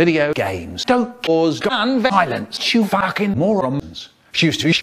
video games, don't cause gun violence, you fucking morons. She used to be